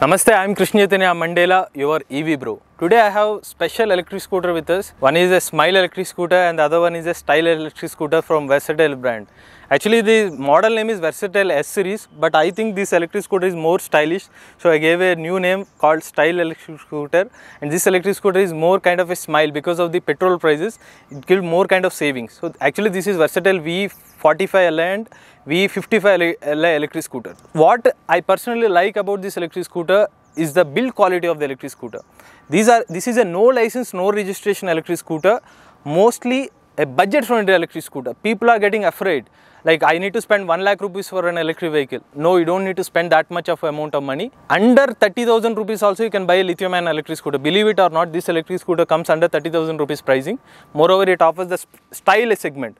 Namaste, I am Krishna Chaitanya Mandela, your EV bro. Today I have special electric scooter with us. One is a Smile electric scooter and the other one is a Style electric scooter from Versatile brand. Actually the model name is Versatile S series but I think this electric scooter is more stylish so I gave a new name called Style electric scooter and this electric scooter is more kind of a smile because of the petrol prices it gives more kind of savings. So actually this is Versatile V45Li and V55Li electric scooter. What I personally like about this electric scooter is the build quality of the electric scooter. These are this is a no license, no registration electric scooter, mostly a budget friendly electric scooter. People are getting afraid. Like I need to spend 1 lakh rupees for an electric vehicle. No, you don't need to spend that much of amount of money. Under 30,000 rupees also you can buy a lithium ion electric scooter. Believe it or not, this electric scooter comes under 30,000 rupees pricing. Moreover, it offers the style segment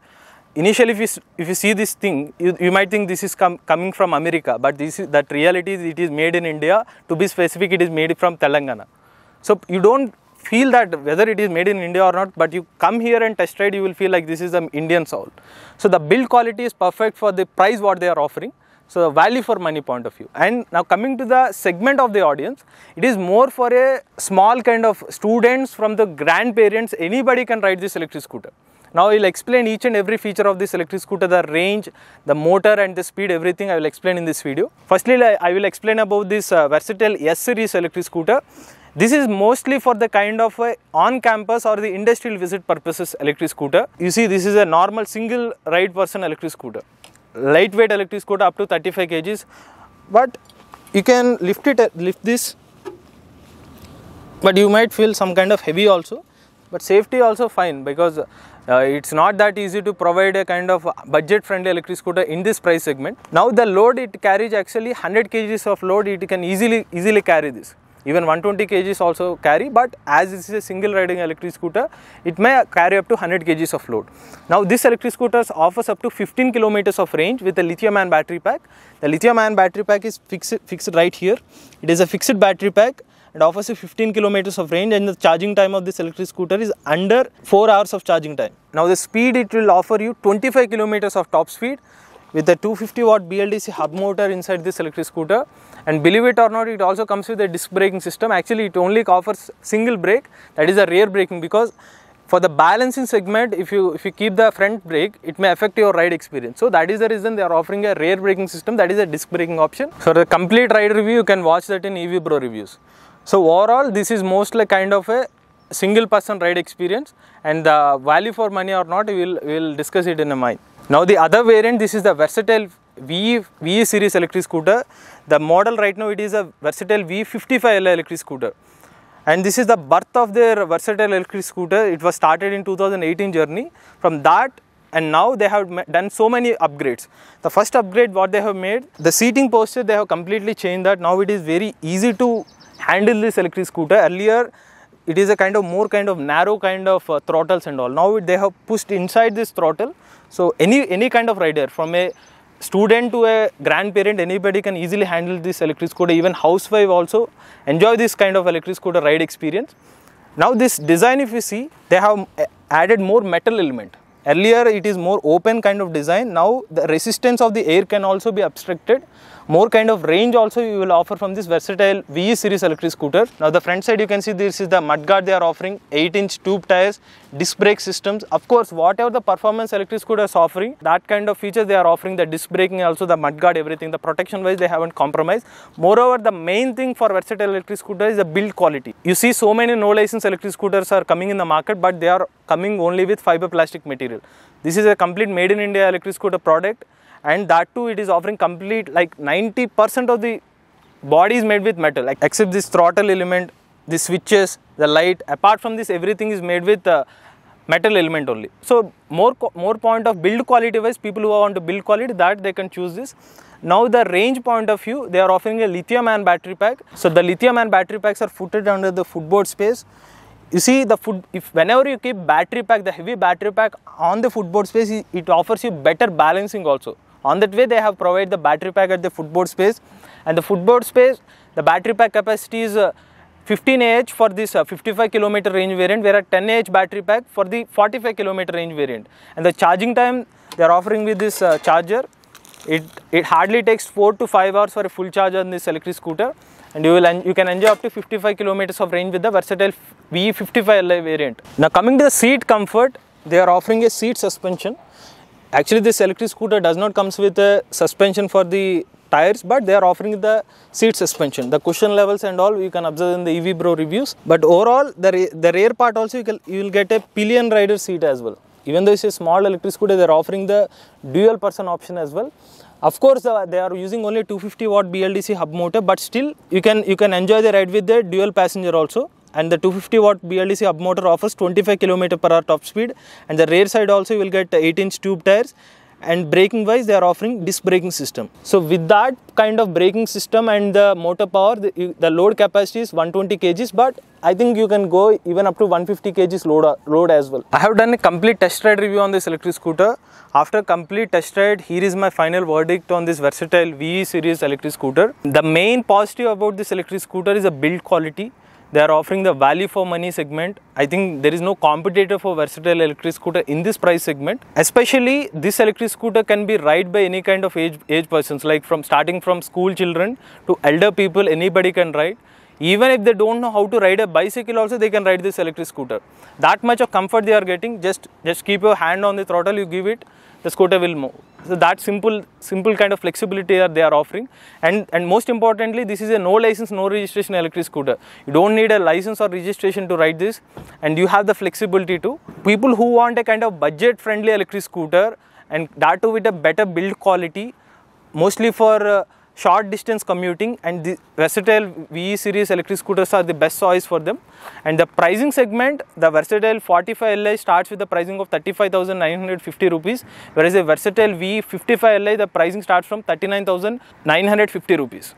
initially if you, if you see this thing you, you might think this is com- coming from america but this is that reality is it is made in india to be specific it is made from telangana. So you don't feel that whether it is made in india or not but you come here and test ride you will feel like this is an indian soul. So the build quality is perfect for the price what they are offering. So the value for money point of view. And now coming to the segment of the audience it is more for a small kind of students from the grandparents. Anybody can ride this electric scooter now I will explain each and every feature of this electric scooter, the range, the motor and the speed, everything I will explain in this video. Firstly, I will explain about this uh, Versatile S series electric scooter. This is mostly for the kind of uh, on-campus or the industrial visit purposes electric scooter. You see this is a normal single ride person electric scooter. Lightweight electric scooter up to 35 kgs but you can lift it, lift this but you might feel some kind of heavy also but safety also fine because uh, Uh, it's not that easy to provide a kind of budget friendly electric scooter in this price segment. Now the load it carries actually 100 kgs of load it can easily easily carry this. Even 120 kgs also carry but as this is a single riding electric scooter it may carry up to 100 kgs of load. Now this electric scooter offers up to 15 kilometers of range with a lithium ion battery pack. The lithium ion battery pack is fixed fixed right here. It is a fixed battery pack it offers you 15 kilometers of range and the charging time of this electric scooter is under 4 hours of charging time. Now the speed it will offer you 25 kilometers of top speed with a 250 watt BLDC hub motor inside this electric scooter. And believe it or not it also comes with a disc braking system. Actually it only offers single brake that is a rear braking because for the balancing segment if you if you keep the front brake it may affect your ride experience. So that is the reason they are offering a rear braking system that is a disc braking option. So the complete ride review you can watch that in ev bro reviews so overall this is mostly kind of a single person ride experience and the value for money or not we will we will discuss it in a mind now the other variant this is the versatile v v series electric scooter. The model right now it is a versatile V55L electric scooter. And this is the birth of their versatile electric scooter. It was started in 2018 journey. From that and now they have done so many upgrades. The first upgrade what they have made the seating posture they have completely changed that. Now it is very easy to handle this electric scooter. Earlier it is a kind of more kind of narrow kind of uh, throttles and all. Now they have pushed inside this throttle. So any any kind of rider from a student to a grandparent anybody can easily handle this electric scooter. Even housewife also enjoy this kind of electric scooter ride experience. Now this design if you see they have added more metal element. Earlier it is more open kind of design. Now the resistance of the air can also be obstructed more kind of range also you will offer from this versatile VE series electric scooter. Now the front side you can see this is the mudguard they are offering 8 inch tube tires, disc brake systems. Of course whatever the performance electric scooter is offering that kind of features they are offering the disc braking also the mudguard everything the protection wise they haven't compromised. Moreover the main thing for versatile electric scooter is the build quality. You see so many no license electric scooters are coming in the market but they are coming only with fiber plastic material. This is a complete made in India electric scooter product and that too it is offering complete like 90% of the body is made with metal. Like except this throttle element the switches the light apart from this everything is made with uh, metal element only. So more more point of build quality wise people who want to build quality that they can choose this. Now the range point of view they are offering a lithium ion battery pack. So the lithium ion battery packs are footed under the footboard space. You see the foot if whenever you keep battery pack the heavy battery pack on the footboard space it- it offers you better balancing also on that way they have provided the battery pack at the footboard space and the footboard space the battery pack capacity is uh, 15 ah for this uh, 55 kilometer range variant whereas 10 ah battery pack for the 45 kilometer range variant and the charging time they are offering with this uh, charger it it hardly takes 4 to 5 hours for a full charge on this electric scooter and you will you can enjoy up to 55 kilometers of range with the versatile V55Li variant. Now coming to the seat comfort, they are offering a seat suspension. Actually, this electric scooter does not comes with a suspension for the tires, but they are offering the seat suspension. The cushion levels and all you can observe in the EV Bro reviews. But overall, the the rear part also you, can, you will get a pillion rider seat as well. Even though it's a small electric scooter, they are offering the dual person option as well. Of course, uh, they are using only 250 watt BLDC hub motor, but still you can you can enjoy the ride with the dual passenger also. And the 250 watt BLDC hub motor offers 25 km per hour top speed. And the rear side also you will get 8 inch tube tires. And braking wise, they are offering disc braking system. So with that kind of braking system and the motor power, the, the load capacity is 120 kgs. But I think you can go even up to 150 kgs load load as well. I have done a complete test ride review on this electric scooter. After complete test ride, here is my final verdict on this versatile VE series electric scooter. The main positive about this electric scooter is the build quality. They are offering the value for money segment. I think there is no competitor for versatile electric scooter in this price segment. Especially this electric scooter can be ride by any kind of age age persons, like from starting from school children to elder people, anybody can ride even if they don't know how to ride a bicycle also they can ride this electric scooter that much of comfort they are getting just just keep your hand on the throttle you give it the scooter will move. So that simple simple kind of flexibility that they are offering. And and most importantly this is a no license no registration electric scooter. You don't need a license or registration to ride this. And you have the flexibility to people who want a kind of budget friendly electric scooter and that too with a better build quality mostly for uh, short distance commuting and the versatile VE series electric scooters are the best choice for them. And the pricing segment the versatile 45 Li starts with the pricing of 35950 rupees whereas the versatile VE 55 Li the pricing starts from 39950 rupees.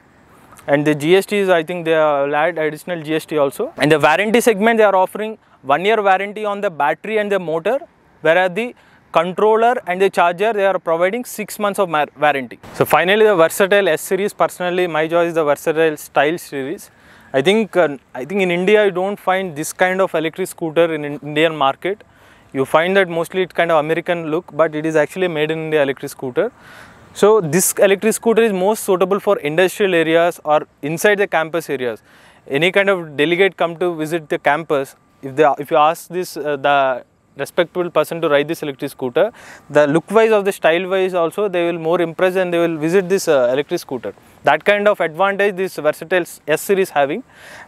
And the GST is I think they will add additional GST also. And the warranty segment they are offering one year warranty on the battery and the motor whereas the controller and the charger they are providing 6 months of warranty. So finally the versatile S series personally my choice is the versatile style series. I think uh, I think in India you don't find this kind of electric scooter in Indian market. You find that mostly it's kind of American look but it is actually made in India electric scooter. So this electric scooter is most suitable for industrial areas or inside the campus areas. Any kind of delegate come to visit the campus, if they if you ask this uh, the respectable person to ride this electric scooter, the look wise of the style wise also they will more impress and they will visit this uh, electric scooter. That kind of advantage this versatile S series having,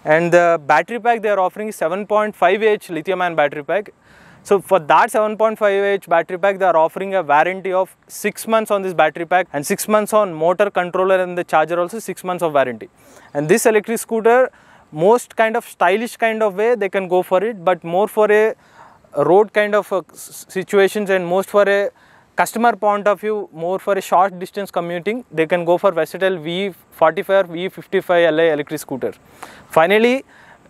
and the battery pack they are offering 7.5H lithium ion battery pack so for that 7.5H battery pack, they are offering a warranty of 6 months on this battery pack and 6 months on motor controller and the charger also 6 months of warranty. And this electric scooter, most kind of stylish kind of way they can go for it, but more for a road kind of uh, situations and most for a customer point of view, more for a short distance commuting, they can go for versatile V45 V55 Li electric scooter. Finally,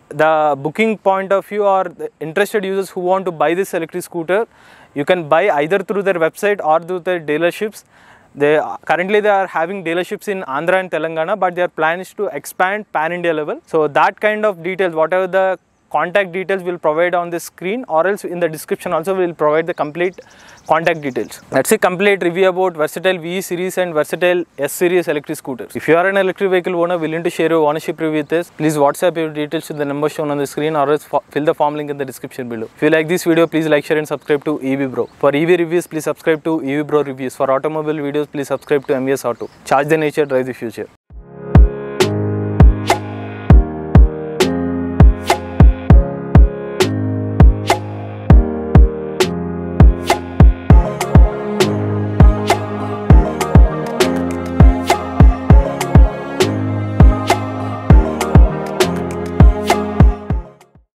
the booking point of view or interested users who want to buy this electric scooter you can buy either through their website or through their dealerships they currently they are having dealerships in andhra and telangana but their plan is to expand pan india level so that kind of details whatever the contact details will provide on the screen or else in the description also we will provide the complete contact details. That's a complete review about versatile ve series and versatile s series electric scooters. If you are an electric vehicle owner willing to share your ownership review with us please whatsapp your details to the number shown on the screen or else fill the form link in the description below. If you like this video please like share and subscribe to ev bro. For ev reviews please subscribe to ev bro reviews. For automobile videos please subscribe to MVS auto. Charge the nature drive the future